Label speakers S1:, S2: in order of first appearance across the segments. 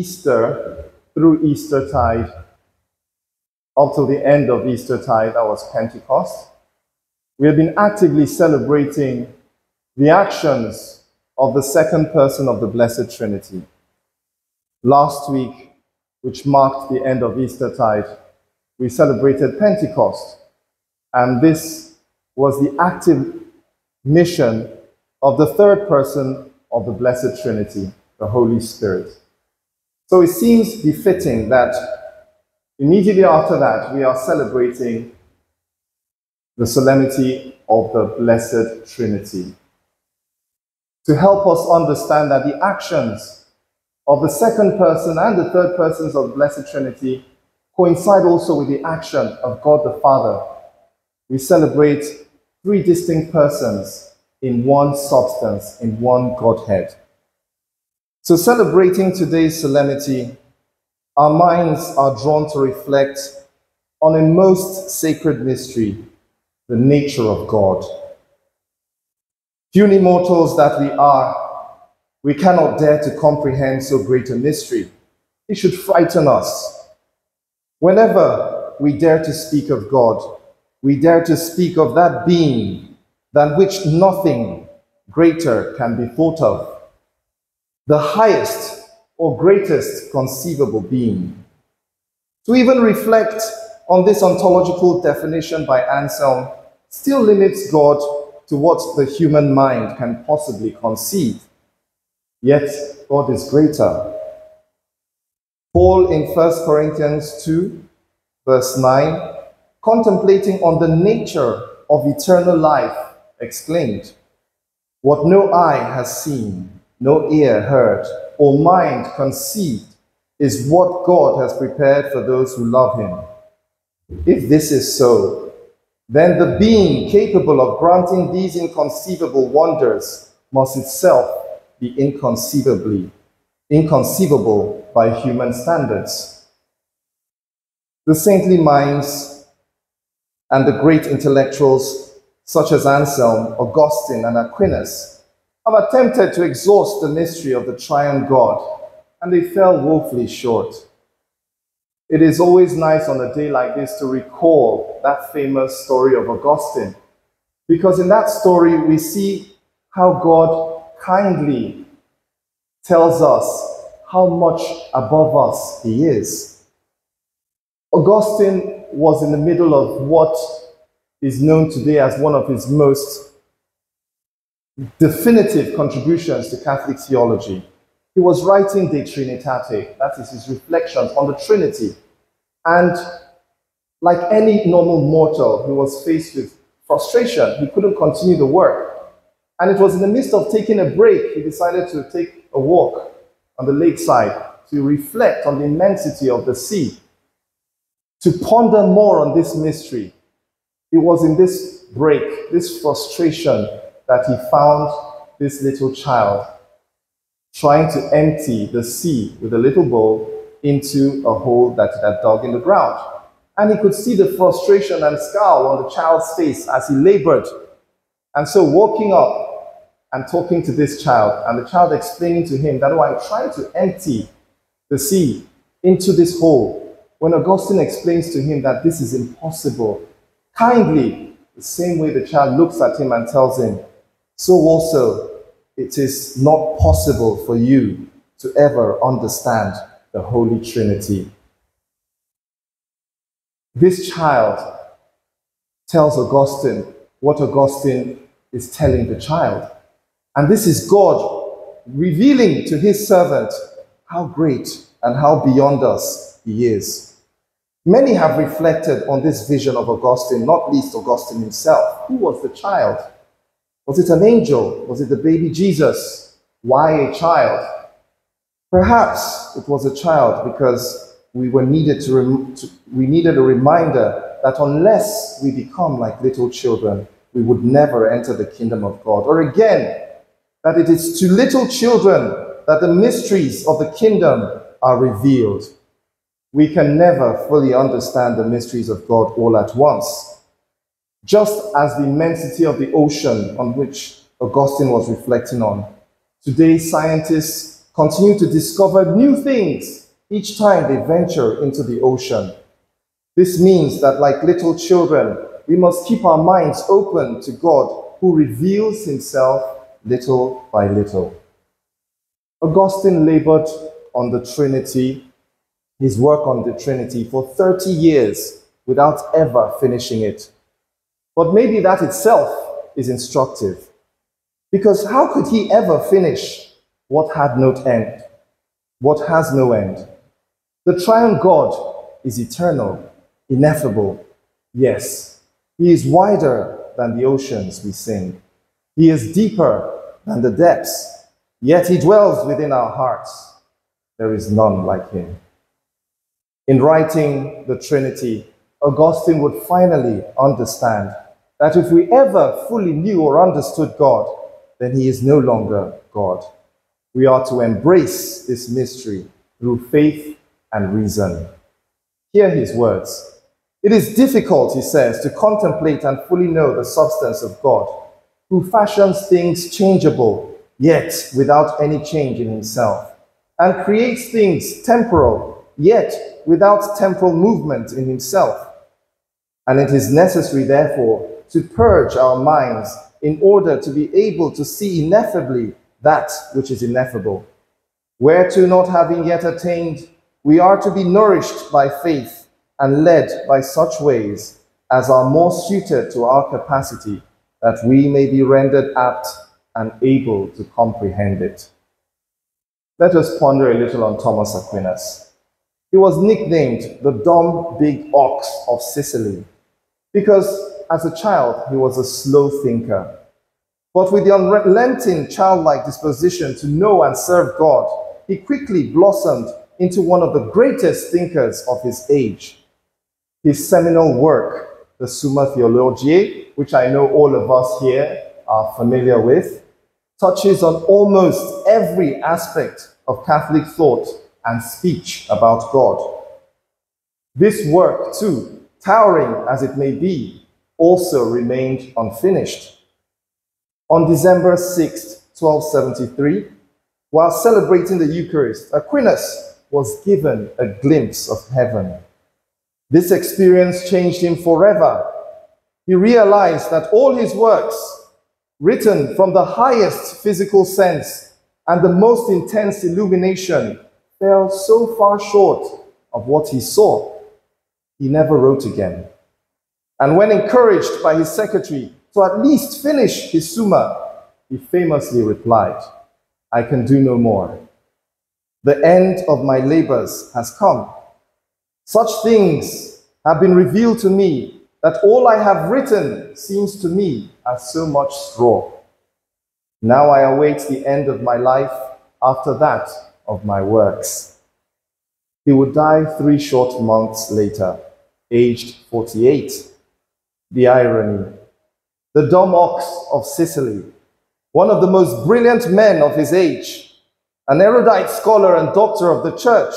S1: Easter through Eastertide, up to the end of Eastertide, that was Pentecost, we have been actively celebrating the actions of the second person of the Blessed Trinity. Last week, which marked the end of Eastertide, we celebrated Pentecost, and this was the active mission of the third person of the Blessed Trinity, the Holy Spirit. So it seems befitting that immediately after that, we are celebrating the solemnity of the Blessed Trinity. To help us understand that the actions of the second person and the third persons of the Blessed Trinity coincide also with the action of God the Father. We celebrate three distinct persons in one substance, in one Godhead. So, celebrating today's solemnity, our minds are drawn to reflect on a most sacred mystery, the nature of God. Puny mortals that we are, we cannot dare to comprehend so great a mystery. It should frighten us. Whenever we dare to speak of God, we dare to speak of that being than which nothing greater can be thought of, the highest or greatest conceivable being. To even reflect on this ontological definition by Anselm still limits God to what the human mind can possibly conceive. Yet God is greater. Paul in 1 Corinthians 2, verse 9, contemplating on the nature of eternal life, exclaimed, What no eye has seen, no ear heard, or mind conceived is what God has prepared for those who love him. If this is so, then the being capable of granting these inconceivable wonders must itself be inconceivably inconceivable by human standards. The saintly minds and the great intellectuals such as Anselm, Augustine, and Aquinas have attempted to exhaust the mystery of the triune God, and they fell woefully short. It is always nice on a day like this to recall that famous story of Augustine, because in that story we see how God kindly tells us how much above us he is. Augustine was in the middle of what is known today as one of his most definitive contributions to Catholic theology. He was writing De Trinitate, that is his reflections on the Trinity. And like any normal mortal he was faced with frustration, he couldn't continue the work. And it was in the midst of taking a break, he decided to take a walk on the lakeside to reflect on the immensity of the sea, to ponder more on this mystery. It was in this break, this frustration, that he found this little child trying to empty the sea with a little bowl into a hole that he had dug in the ground. And he could see the frustration and scowl on the child's face as he labored. And so, walking up and talking to this child, and the child explaining to him that, oh, I'm trying to empty the sea into this hole. When Augustine explains to him that this is impossible, kindly, the same way the child looks at him and tells him, so also it is not possible for you to ever understand the Holy Trinity. This child tells Augustine what Augustine is telling the child. And this is God revealing to his servant how great and how beyond us he is. Many have reflected on this vision of Augustine, not least Augustine himself. Who was the child? Was it an angel? Was it the baby Jesus? Why a child? Perhaps it was a child because we were needed to, rem- to, we needed a reminder that unless we become like little children, we would never enter the kingdom of God. Or again, that it is to little children that the mysteries of the kingdom are revealed. We can never fully understand the mysteries of God all at once. Just as the immensity of the ocean on which Augustine was reflecting on. Today, scientists continue to discover new things each time they venture into the ocean. This means that, like little children, we must keep our minds open to God who reveals himself little by little. Augustine labored on the Trinity, his work on the Trinity, for 30 years without ever finishing it. But maybe that itself is instructive. Because how could he ever finish what had no end? What has no end? The triune God is eternal, ineffable. Yes, he is wider than the oceans we sing. He is deeper than the depths, yet he dwells within our hearts. There is none like him. In writing the Trinity, Augustine would finally understand that if we ever fully knew or understood God, then he is no longer God. We are to embrace this mystery through faith and reason. Hear his words. It is difficult, he says, to contemplate and fully know the substance of God, who fashions things changeable, yet without any change in himself, and creates things temporal, yet without temporal movement in himself. And it is necessary, therefore, to purge our minds in order to be able to see ineffably that which is ineffable. Whereto not having yet attained, we are to be nourished by faith and led by such ways as are more suited to our capacity, that we may be rendered apt and able to comprehend it. Let us ponder a little on Thomas Aquinas. He was nicknamed the dumb big ox of Sicily because as a child he was a slow thinker. But with the unrelenting childlike disposition to know and serve God, he quickly blossomed into one of the greatest thinkers of his age. His seminal work, the Summa Theologiae, which I know all of us here are familiar with, touches on almost every aspect of Catholic thought and speech about God. This work, too, towering as it may be, also remained unfinished. On December 6, 1273, while celebrating the Eucharist, Aquinas was given a glimpse of heaven. This experience changed him forever. He realized that all his works, written from the highest physical sense and the most intense illumination, fell so far short of what he saw. He never wrote again. And when encouraged by his secretary to at least finish his Summa, he famously replied, I can do no more. The end of my labors has come. Such things have been revealed to me that all I have written seems to me as so much straw. Now I await the end of my life after that of my works. He would die three short months later, aged 48. The irony. The dumb ox of Sicily, one of the most brilliant men of his age, an erudite scholar and doctor of the church,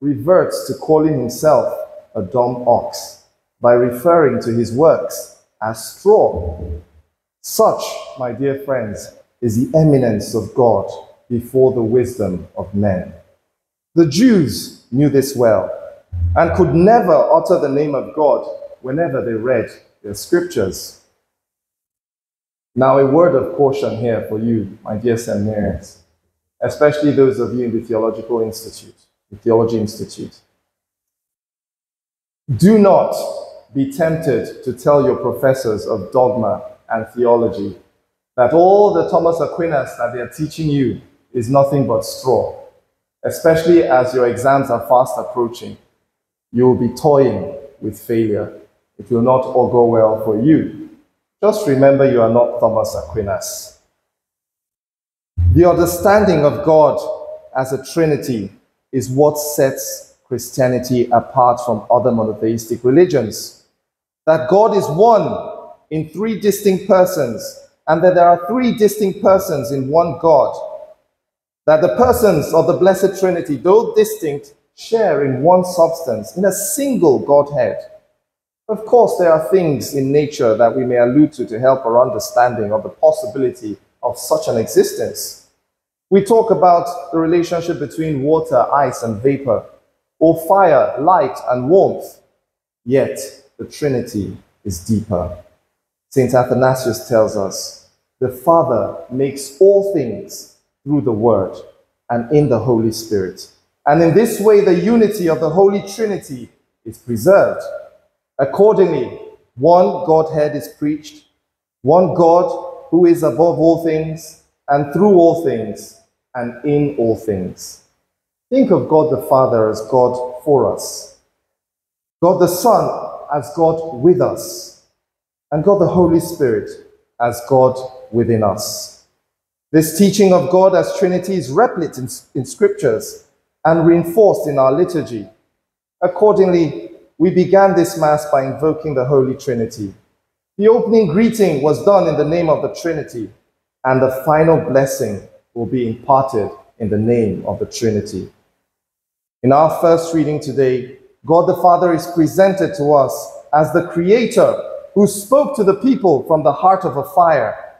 S1: reverts to calling himself a dumb ox by referring to his works as straw. Such, my dear friends, is the eminence of God before the wisdom of men. The Jews knew this well and could never utter the name of God whenever they read their scriptures. Now, a word of caution here for you, my dear seminarians, especially those of you in the Theological Institute the Theology Institute. Do not be tempted to tell your professors of dogma and theology that all the Thomas Aquinas that they are teaching you is nothing but straw, especially as your exams are fast approaching. You will be toying with failure. It will not all go well for you. Just remember you are not Thomas Aquinas. The understanding of God as a Trinity is what sets Christianity apart from other monotheistic religions. That God is one in three distinct persons, and that there are three distinct persons in one God. That the persons of the Blessed Trinity, though distinct, share in one substance, in a single Godhead. Of course, there are things in nature that we may allude to to help our understanding of the possibility of such an existence. We talk about the relationship between water, ice, and vapor, or fire, light, and warmth. Yet the Trinity is deeper. St. Athanasius tells us the Father makes all things through the Word and in the Holy Spirit. And in this way, the unity of the Holy Trinity is preserved. Accordingly, one Godhead is preached, one God who is above all things, and through all things, and in all things. Think of God the Father as God for us, God the Son as God with us, and God the Holy Spirit as God within us. This teaching of God as Trinity is replete in, in scriptures and reinforced in our liturgy. Accordingly, we began this Mass by invoking the Holy Trinity. The opening greeting was done in the name of the Trinity, and the final blessing will be imparted in the name of the Trinity. In our first reading today, God the Father is presented to us as the Creator who spoke to the people from the heart of a fire.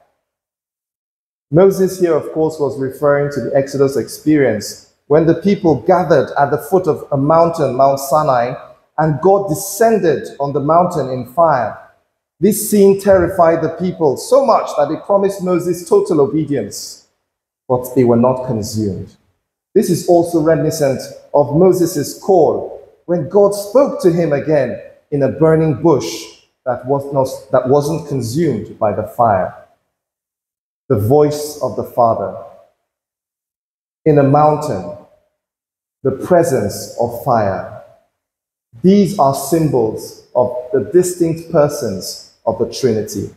S1: Moses here, of course, was referring to the Exodus experience when the people gathered at the foot of a mountain, Mount Sinai, and God descended on the mountain in fire. This scene terrified the people so much that they promised Moses total obedience, but they were not consumed. This is also reminiscent of Moses' call when God spoke to him again in a burning bush that, was not, that wasn't consumed by the fire. The voice of the Father. In a mountain, the presence of fire. These are symbols of the distinct persons of the Trinity.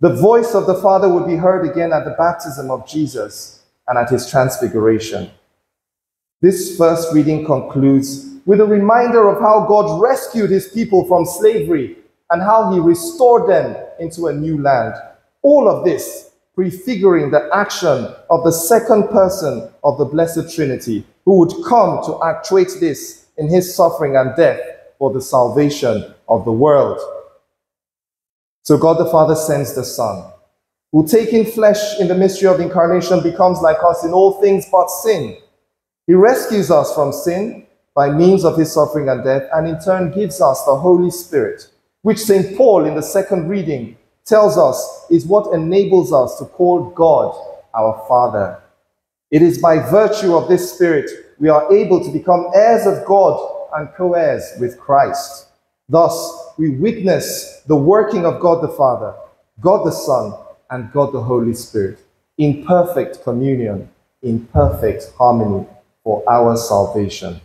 S1: The voice of the Father would be heard again at the baptism of Jesus and at his transfiguration. This first reading concludes with a reminder of how God rescued his people from slavery and how he restored them into a new land. All of this prefiguring the action of the second person of the Blessed Trinity, who would come to actuate this in his suffering and death for the salvation of the world. So God the Father sends the Son, who taking flesh in the mystery of incarnation becomes like us in all things but sin. He rescues us from sin by means of his suffering and death, and in turn gives us the Holy Spirit, which St. Paul in the second reading tells us is what enables us to call God our Father. It is by virtue of this Spirit we are able to become heirs of God and co heirs with Christ. Thus, we witness the working of God the Father, God the Son, and God the Holy Spirit in perfect communion, in perfect harmony for our salvation.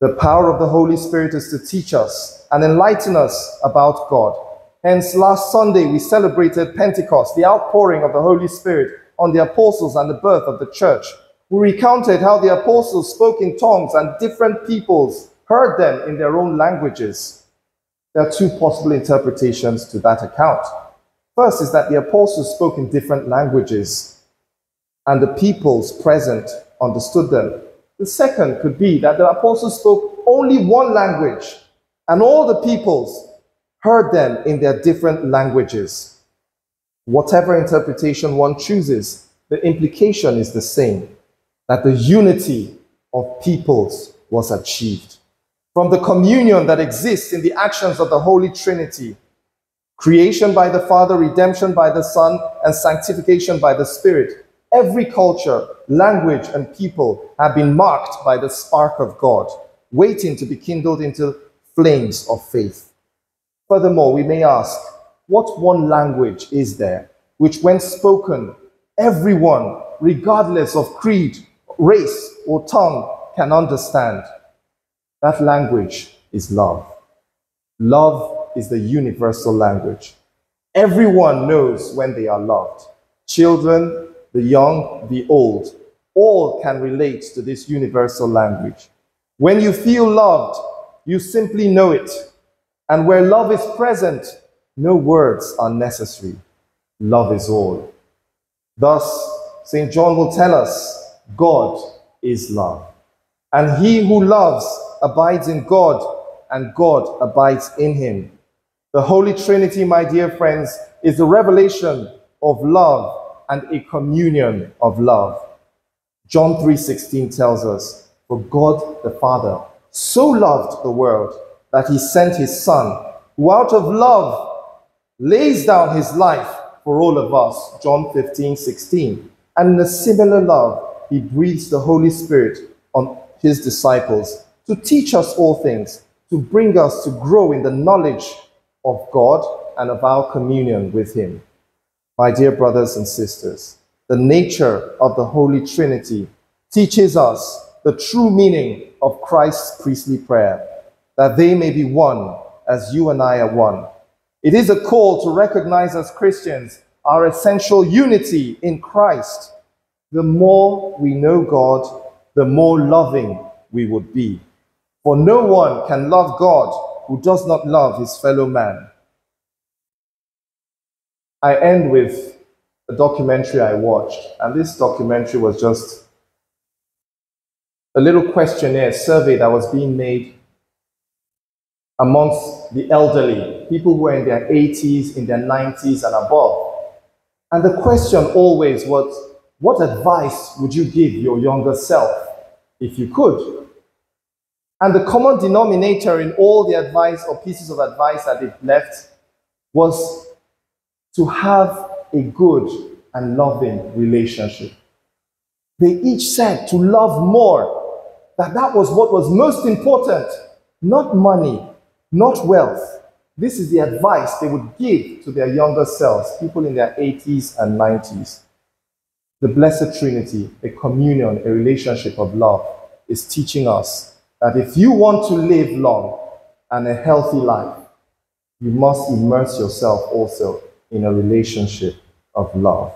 S1: The power of the Holy Spirit is to teach us and enlighten us about God. Hence, last Sunday we celebrated Pentecost, the outpouring of the Holy Spirit on the apostles and the birth of the church. We recounted how the apostles spoke in tongues and different peoples heard them in their own languages. There are two possible interpretations to that account. First is that the apostles spoke in different languages and the peoples present understood them. The second could be that the apostles spoke only one language, and all the peoples heard them in their different languages. Whatever interpretation one chooses, the implication is the same that the unity of peoples was achieved. From the communion that exists in the actions of the Holy Trinity, creation by the Father, redemption by the Son, and sanctification by the Spirit, Every culture, language, and people have been marked by the spark of God, waiting to be kindled into flames of faith. Furthermore, we may ask, what one language is there which, when spoken, everyone, regardless of creed, race, or tongue, can understand? That language is love. Love is the universal language. Everyone knows when they are loved. Children, the young, the old, all can relate to this universal language. When you feel loved, you simply know it. And where love is present, no words are necessary. Love is all. Thus, St. John will tell us God is love. And he who loves abides in God, and God abides in him. The Holy Trinity, my dear friends, is the revelation of love and a communion of love. John 3:16 tells us, "For God the Father so loved the world that he sent his son, who out of love lays down his life for all of us." John 15:16. And in a similar love, he breathes the Holy Spirit on his disciples to teach us all things, to bring us to grow in the knowledge of God and of our communion with him. My dear brothers and sisters, the nature of the Holy Trinity teaches us the true meaning of Christ's priestly prayer, that they may be one as you and I are one. It is a call to recognize as Christians our essential unity in Christ. The more we know God, the more loving we would be. For no one can love God who does not love his fellow man. I end with a documentary I watched, and this documentary was just a little questionnaire survey that was being made amongst the elderly, people who are in their 80s, in their 90s, and above. And the question always was what advice would you give your younger self if you could? And the common denominator in all the advice or pieces of advice that it left was to have a good and loving relationship. They each said to love more, that that was what was most important, not money, not wealth. This is the advice they would give to their younger selves, people in their 80s and 90s. The Blessed Trinity, a communion, a relationship of love, is teaching us that if you want to live long and a healthy life, you must immerse yourself also in a relationship of love.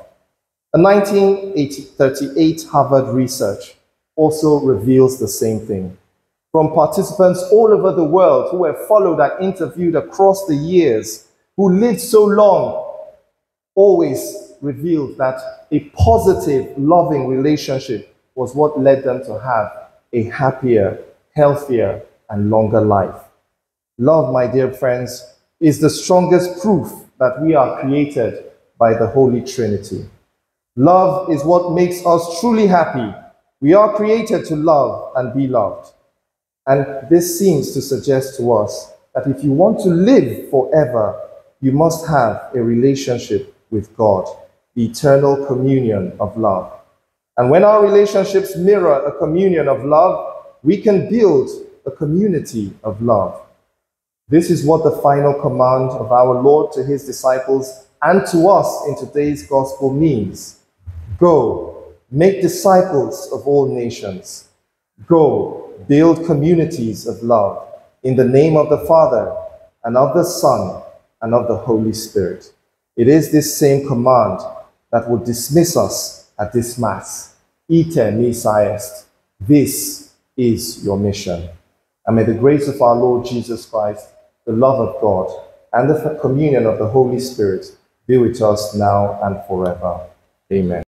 S1: A 1938 Harvard research also reveals the same thing. From participants all over the world who were followed and interviewed across the years, who lived so long, always revealed that a positive, loving relationship was what led them to have a happier, healthier, and longer life. Love, my dear friends, is the strongest proof that we are created by the Holy Trinity. Love is what makes us truly happy. We are created to love and be loved. And this seems to suggest to us that if you want to live forever, you must have a relationship with God, the eternal communion of love. And when our relationships mirror a communion of love, we can build a community of love. This is what the final command of our Lord to his disciples and to us in today's gospel means. Go, make disciples of all nations. Go, build communities of love in the name of the Father and of the Son and of the Holy Spirit. It is this same command that will dismiss us at this Mass. Ite missa est. This is your mission. And may the grace of our Lord Jesus Christ, the love of God, and the communion of the Holy Spirit be with us now and forever. Amen.